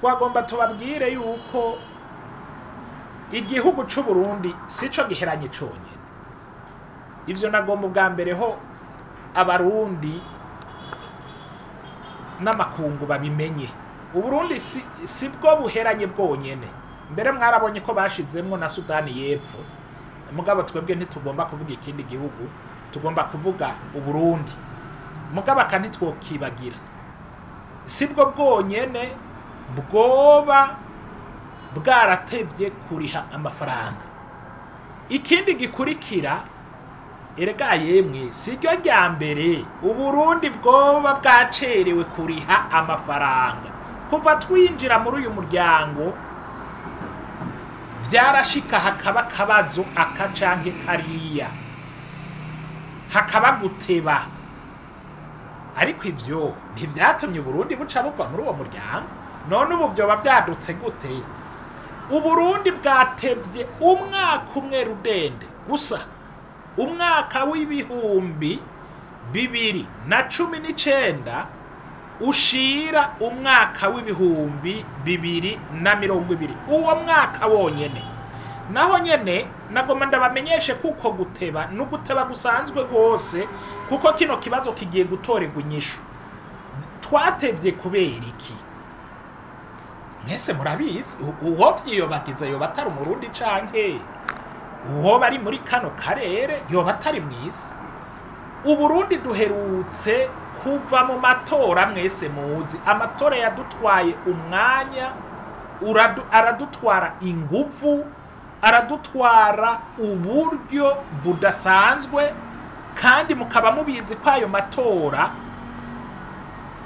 twagomba tubabwire yuko igihugu c'u Burundi sico giheranye conyene. Ivyo nagomba ubwa mbere ho abarundi n'amakungu babimenye. Uburundi si, si bwo buheranye bwonyene. Mbere mwarabonye ko bashizemwo na sudani y'epfo. Mugabo twebwe ntitugomba kuvuga ikindi gihugu tugomba kuvuga uburundi mugabo aka ntitwokibagira. Si bwo bwonyene bwoba bwaratevye kuriha amafaranga. Ikindi gikurikira erega yemwe si ryo rya mbere uburundi bwoba bwacerewe kuriha amafaranga. Kuva twinjira muri uyu muryango vyarashika hakaba akabazo aka kariya. Hakaba guteba. Ariko ivyo ntivyatumye uburundi buca buva muri uwo muryango. None ubu vyoba vyadutse gute? Uburundi bwatevye umwaka umwe rudende gusa. Umwaka w'ibihumbi bibiri na cumi n'icenda ushira umwaka w'ibihumbi bibiri na mirongo ibiri. Uwo mwaka wonyene. Naho nyene nagoma ndabamenyeshe kuko guteba n'uguteba gusanzwe rwose kuko kino kibazo kigiye gutorerwa inyishu. Twatevye kubera iki? Mwese murabizi uwo vyiyobagiza yoba atari umurundi canke uwo bari muri kano karere yoba atari mw'isi uburundi duherutse kuva mu matora mwese muzi. Amatora yadutwaye umwanya aradutwara inguvu aradutwara uburyo budasanzwe kandi mukaba mubizi ko ayo matora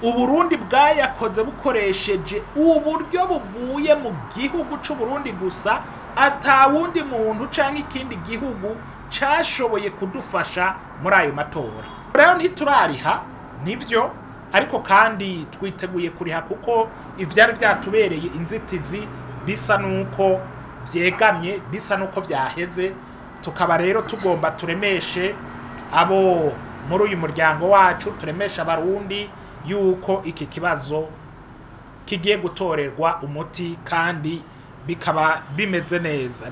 uburundi bwayakoze bukoresheje uburyo buvuye mu gihugu c'uburundi gusa ata wundi muntu canke ikindi gihugu cashoboye kudufasha muri ayo matora. Rero ntiturariha nivyo ariko kandi twiteguye kuriha kuko ivyari vyatubereye inzitizi bisa nuko vyegamye bisa nuko vyaheze. Tukaba rero tugomba turemeshe abo muri uyu muryango wacu turemeshe abarundi yuko iki kibazo kigiye gutorerwa umuti kandi bikaba bimeze neza.